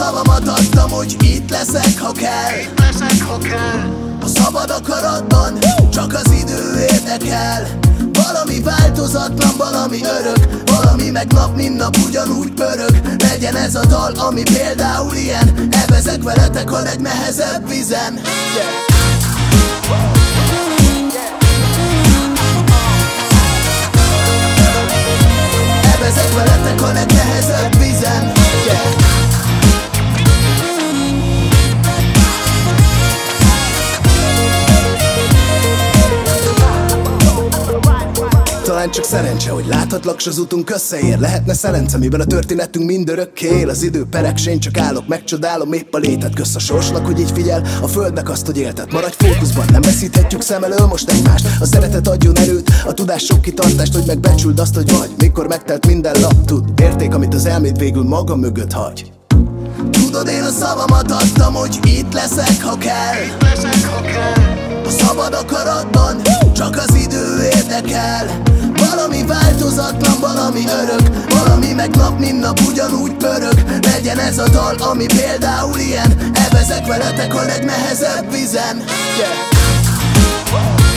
szavamat adtam, hogy itt leszek, ha kell. Leszek, ha kell. A szabad akaratban csak az idő érdekel. Valami változatlan, valami örök Valami meg nap, mint nap ugyanúgy pörög. Legyen ez a dal, ami például ilyen. Evezek veletek a legnehezebb vizen. Yeah. Talán csak szerencse, hogy láthatlak, s az utunk összeér. Lehetne szerence, mivel a történetünk mindörökké él. Az idő perek, s én csak állok, megcsodálom épp a létet Kösz a sorsnak, hogy így figyel, a földnek azt, hogy éltet Maradj fókuszban, nem veszíthetjük szem elől most egymást. A szeretet adjon erőt, a tudás sok kitartást Hogy megbecsüld azt, hogy vagy, mikor megtelt minden lap tud Érték, amit az elméd végül maga mögött hagy. Tudod, én a szavamat adtam, hogy itt leszek, ha kell. Leszek, ha kell. A szabad akaratban csak az idő érdekel örök Valami meg nap, mint nap ugyanúgy pörög Legyen ez a dal, ami például ilyen. Evezek veletek a legnehezebb vizen. Yeah.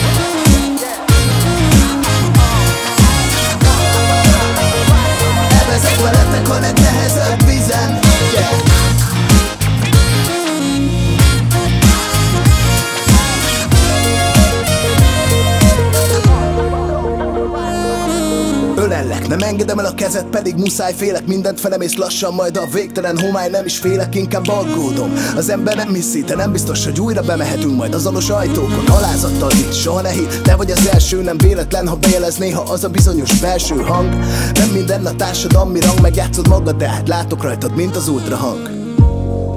Nem engedem el a kezed, pedig muszáj félek Mindent felemész lassan, majd a végtelen homály Nem is félek, inkább aggódom. Az ember nem hiszi, te nem biztos, hogy újra bemehetünk Majd azonos ajtókon, alázattal itt soha ne hidd Te vagy az első, nem véletlen, ha bejelez néha az a bizonyos belső hang. Nem minden a társadalmi rang, megjátszod magad, de hát látok rajtad, mint az ultrahang.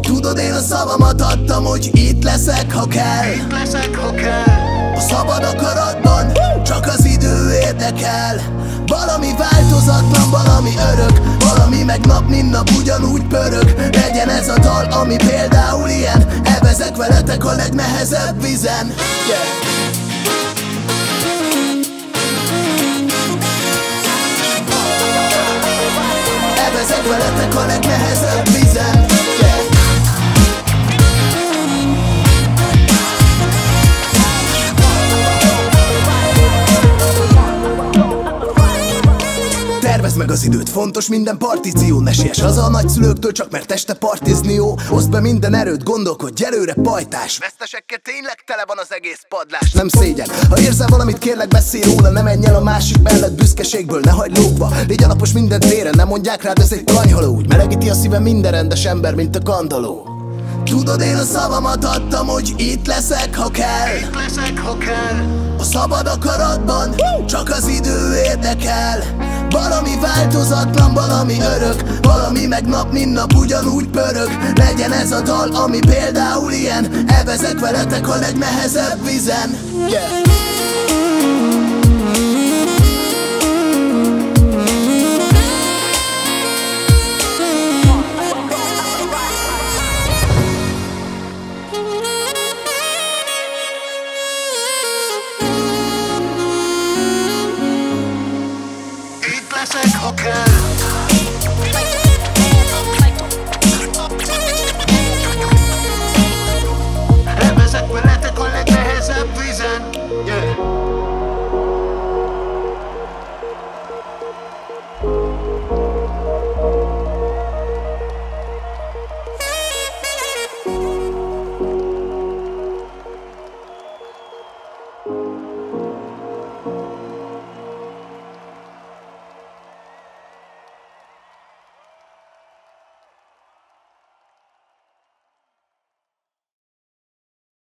Tudod, én a szavamat adtam, hogy itt leszek, ha kell. Leszek, ha kell. A szabad akaratban csak az idő érdekel Valami változatlan, valami örök Valami meg nap, mint nap ugyanúgy pörög. Legyen ez a dal, ami például ilyen Evezek veletek a legnehezebb vizen. Yeah. Veletek a legnehezebb vizen az időt, fontos minden partíció Ne siess haza a nagyszülőktől, csak mert este partizni jó? Oszd be minden erőt, gondolkodj előre, pajtás. Vesztesekkel tényleg tele van az egész padlás. Nem szégyen, ha érzel valamit, kérlek beszélj róla Ne menj el a másik mellett büszkeségből, ne hagyd lógva Légy alapos minden téren, nem mondják rád, ez egy kanyhaló Úgy. Melegíti a szíve minden rendes ember, mint a kandaló. Tudod, én a szavamat adtam, hogy itt leszek, ha kell. Leszek, ha kell. A szabad akaratban csak az idő érdekel Valami változatlan, valami örök Valami meg nap, mint nap ugyanúgy pörög Legyen ez a dal, ami például ilyen Evezek veletek a legnehezebb vizen yeah.